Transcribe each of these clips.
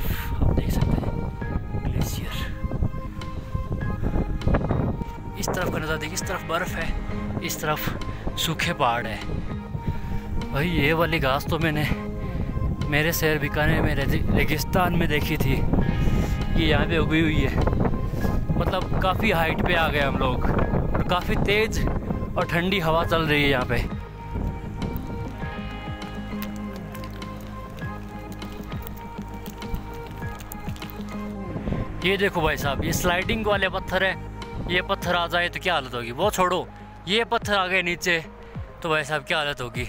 तरफ़ आप देख सकते हैं ग्लेशियर इस तरफ़ का नज़ारा देखिए इस तरफ़ बर्फ़ है, इस तरफ़ सूखे पहाड़ है। भाई, ये वाली घास तो मैंने मेरे शहर बीकानेर में रेगिस्तान में देखी थी। ये यहाँ पे उगी हुई है। मतलब काफ़ी हाइट पे आ गए हम लोग। और काफ़ी तेज़ और ठंडी हवा चल रही है यहाँ पे। ये देखो भाई साहब, ये स्लाइडिंग वाले पत्थर है। ये पत्थर आ जाए तो क्या हालत होगी? वो छोड़ो, ये पत्थर आ गए नीचे तो भाई साहब क्या हालत होगी?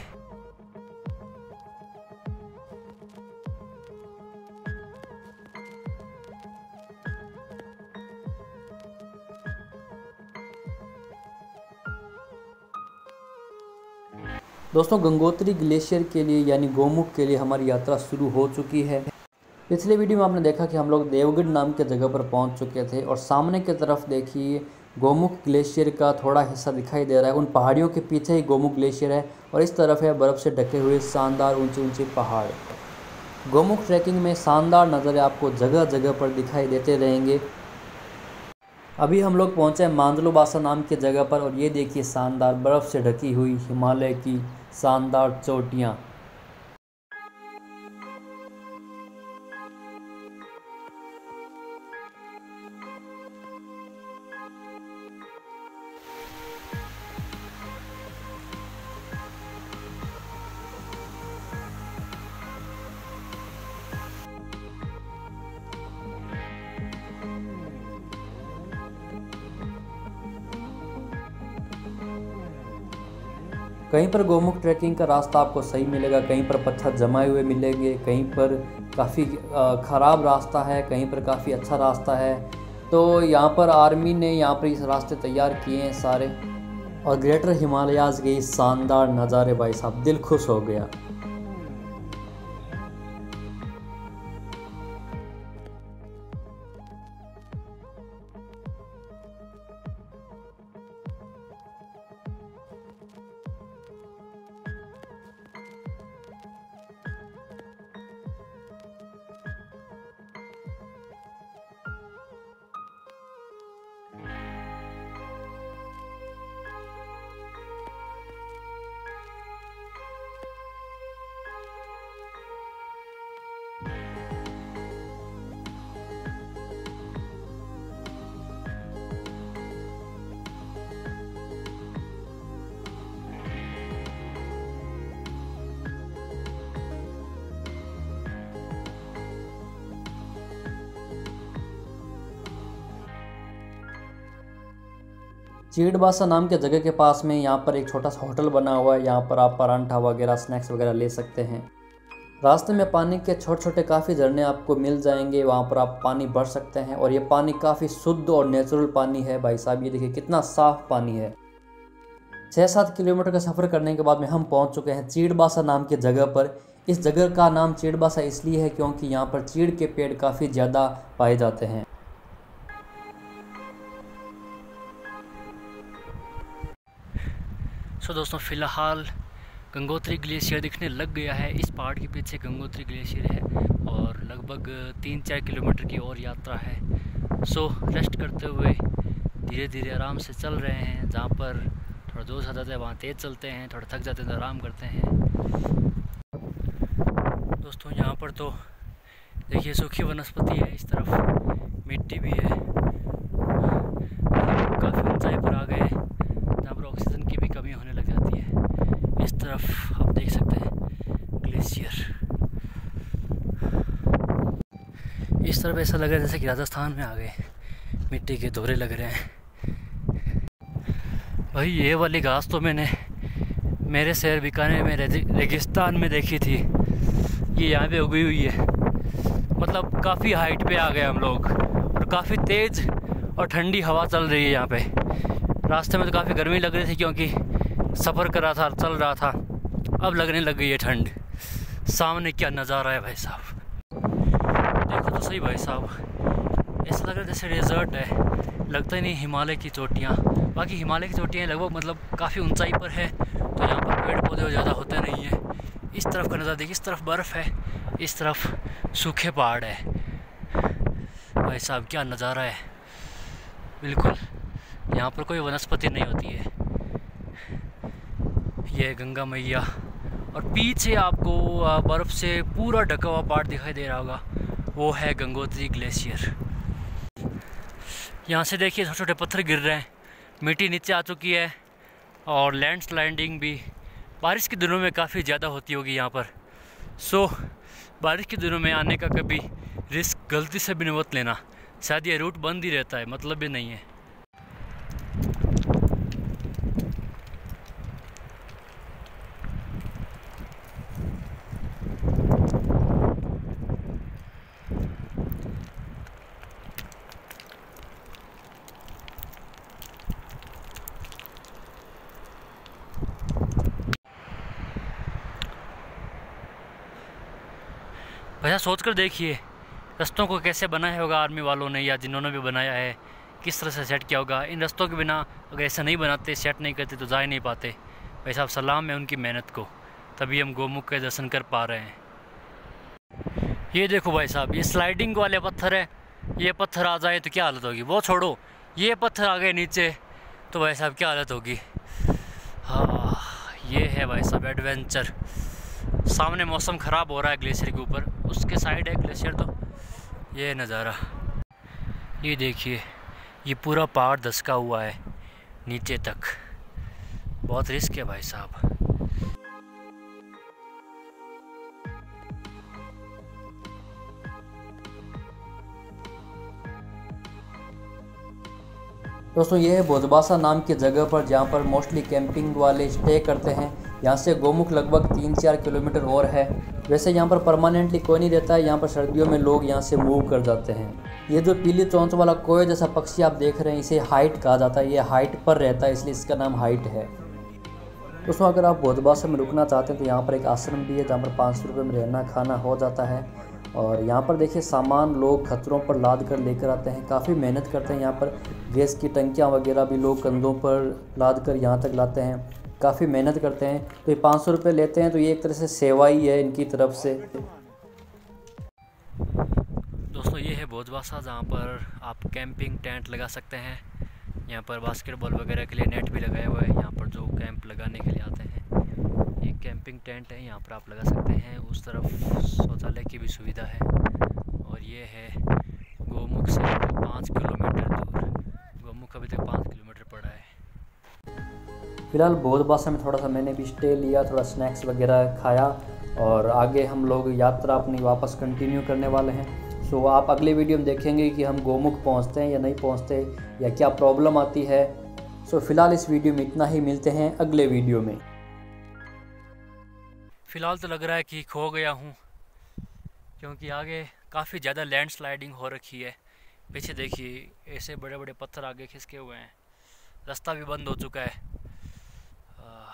दोस्तों, गंगोत्री ग्लेशियर के लिए, यानी गोमुख के लिए हमारी यात्रा शुरू हो चुकी है। पिछले वीडियो में आपने देखा कि हम लोग देवगढ़ नाम के जगह पर पहुँच चुके थे और सामने की तरफ़ देखिए, गोमुख ग्लेशियर का थोड़ा हिस्सा दिखाई दे रहा है। उन पहाड़ियों के पीछे ही गोमुख ग्लेशियर है और इस तरफ़ है बर्फ़ से ढके हुए शानदार ऊँचे ऊँचे पहाड़। गोमुख ट्रैकिंग में शानदार नज़ारे आपको जगह जगह पर दिखाई देते रहेंगे। अभी हम लोग पहुँचे हैं मांदलोबासा नाम की जगह पर और ये देखिए शानदार बर्फ़ से ढकी हुई हिमालय की शानदार चोटियाँ। कहीं पर गोमुख ट्रैकिंग का रास्ता आपको सही मिलेगा, कहीं पर पत्थर जमाए हुए मिलेंगे, कहीं पर काफ़ी ख़राब रास्ता है, कहीं पर काफ़ी अच्छा रास्ता है। तो यहाँ पर आर्मी ने यहाँ पर इस रास्ते तैयार किए हैं सारे। और ग्रेटर हिमालयाज़ के इस शानदार नज़ारे भाई साहब, दिल खुश हो गया। चीड़बासा नाम के जगह के पास में यहाँ पर एक छोटा सा होटल बना हुआ है। यहाँ पर आप परांठा वगैरह, स्नैक्स वगैरह ले सकते हैं। रास्ते में पानी के छोटे छोटे काफ़ी झरने आपको मिल जाएँगे। वहाँ पर आप पानी भर सकते हैं और ये पानी काफ़ी शुद्ध और नेचुरल पानी है। भाई साहब, ये देखिए कितना साफ़ पानी है। छः सात किलोमीटर का सफ़र करने के बाद में हम पहुँच चुके हैं चीड़बासा नाम की जगह पर। इस जगह का नाम चीड़बासा इसलिए है क्योंकि यहाँ पर चीड़ के पेड़ काफ़ी ज़्यादा पाए जाते हैं। सो दोस्तों, फ़िलहाल गंगोत्री ग्लेशियर दिखने लग गया है। इस पहाड़ के पीछे गंगोत्री ग्लेशियर है और लगभग तीन चार किलोमीटर की और यात्रा है। सो रेस्ट करते हुए धीरे धीरे आराम से चल रहे हैं, जहाँ पर थोड़ा जोश आ जाता है, वहाँ तेज़ चलते हैं, थोड़ा थक जाते हैं तो आराम करते हैं। दोस्तों, यहाँ पर तो देखिए, सूखी वनस्पति है, इस तरफ़ मिट्टी भी है। काफ़ी ऊंचाई पर आ गए जहाँ पर ऑक्सीजन की भी कमी होने लग जाती है इस तरफ़ आप देख सकते हैं ग्लेशियर इस तरफ़ ऐसा लग रहा है जैसे कि राजस्थान में आ गए। मिट्टी के दौरे लग रहे हैं। भाई, ये वाली घास तो मैंने मेरे शहर बीकानेर में रेगिस्तान में देखी थी। ये यहाँ पे उगी हुई है। मतलब काफ़ी हाइट पे आ गए हम लोग। और काफ़ी तेज़ और ठंडी हवा चल रही है यहाँ पे। रास्ते में तो काफ़ी गर्मी लग रही थी क्योंकि सफ़र कर रहा था, चल रहा था। अब लगने लग गई है ठंड। सामने क्या नज़ारा है भाई साहब। सही भाई साहब। ऐसा लग रहा है जैसे डेजर्ट है। लगता ही नहीं हिमालय की चोटियाँ। बाकी हिमालय की चोटियाँ लगभग मतलब काफ़ी ऊंचाई पर है तो यहाँ पर पेड़ पौधे ज़्यादा होते नहीं है। इस तरफ़ का नज़ारा देखिए, इस तरफ़ बर्फ़ है, इस तरफ़ सूखे पहाड़ है। भाई साहब, क्या नज़ारा है। बिल्कुल, यहाँ पर कोई वनस्पति नहीं होती है। यह गंगा मैया। और पीछे आपको बर्फ़ से पूरा ढका हुआ पहाड़ दिखाई दे रहा होगा। वो है गंगोत्री ग्लेशियर। यहाँ से देखिए छोटे छोटे पत्थर गिर रहे हैं। मिट्टी नीचे आ चुकी है और लैंड स्लाइडिंग भी बारिश के दिनों में काफ़ी ज़्यादा होती होगी यहाँ पर। सो बारिश के दिनों में आने का कभी रिस्क गलती से भी नहीं मत लेना। शायद ये रूट बंद ही रहता है मतलब भी नहीं है। भैया सोच कर देखिए, रस्तों को कैसे बनाया होगा आर्मी वालों ने या जिन्होंने भी बनाया है, किस तरह से सेट किया होगा। इन रस्तों के बिना अगर ऐसा नहीं बनाते, सेट नहीं करते तो जा ही नहीं पाते। भाई साहब, सलाम है उनकी मेहनत को। तभी हम गोमुख के दर्शन कर पा रहे हैं। ये देखो भाई साहब, ये स्लाइडिंग वाले पत्थर है। ये पत्थर आ जाए तो क्या हालत होगी? वो छोड़ो, ये पत्थर आ गए नीचे तो भाई साहब क्या हालत होगी? हाँ ये है भाई साहब एडवेंचर सामने मौसम ख़राब हो रहा है ग्लेशियर के ऊपर। उसके साइड है ग्लेशियर तो। ये नज़ारा। ये देखिए, ये पूरा पहाड़ धसका हुआ है, नीचे तक। बहुत रिस्क है भाई साहब। दोस्तों, ये है बोधबासा नाम की जगह पर, जहाँ पर मोस्टली कैंपिंग वाले स्टे करते हैं। यहाँ से गोमुख लगभग तीन चार किलोमीटर और है। वैसे यहाँ पर परमानेंटली कोई नहीं रहता है, यहाँ पर सर्दियों में लोग यहाँ से मूव कर जाते हैं। ये जो पीली चौंच वाला कोय जैसा पक्षी आप देख रहे हैं, इसे हाइट कहा जाता है। ये हाइट पर रहता है, इसलिए इसका नाम हाइट है। दोस्तों, अगर आप बोधबासा में रुकना चाहते हैं तो यहाँ पर एक आश्रम भी है, जहाँ पर पाँच सौ रुपये में रहना खाना हो जाता है। और यहाँ पर देखिए, सामान लोग खतरों पर लाद कर लेकर आते हैं। काफ़ी मेहनत करते हैं यहाँ पर। गैस की टंकियाँ वगैरह भी लोग कंधों पर लाद कर यहाँ तक लाते हैं। काफ़ी मेहनत करते हैं। तो ये पाँच सौ रुपये लेते हैं तो ये एक तरह से सेवा ही है इनकी तरफ़ से। दोस्तों, ये है भोजवासा जहाँ पर आप कैंपिंग टेंट लगा सकते हैं। यहाँ पर बास्केटबॉल वगैरह के लिए नेट भी लगाया हुआ है। यहाँ पर जो कैंप लगाने के लिए आते हैं, ये कैंपिंग टेंट है, यहाँ पर आप लगा सकते हैं। उस तरफ़ शौचालय की भी सुविधा है। और ये है गोमुख से पाँच किलोमीटर दूर। गोमुख अभी तक पाँच फ़िलहाल बोधबासा में थोड़ा सा मैंने भी स्टे लिया, थोड़ा स्नैक्स वगैरह खाया और आगे हम लोग यात्रा अपनी वापस कंटिन्यू करने वाले हैं। सो आप अगले वीडियो में देखेंगे कि हम गोमुख पहुँचते हैं या नहीं पहुँचते या क्या प्रॉब्लम आती है। सो फ़िलहाल इस वीडियो में इतना ही, मिलते हैं अगले वीडियो में। फ़िलहाल तो लग रहा है कि खो गया हूँ, क्योंकि आगे काफ़ी ज़्यादा लैंड स्लाइडिंग हो रखी है। पीछे देखिए, ऐसे बड़े बड़े पत्थर आगे खिसके हुए हैं। रास्ता भी बंद हो चुका है। Uh,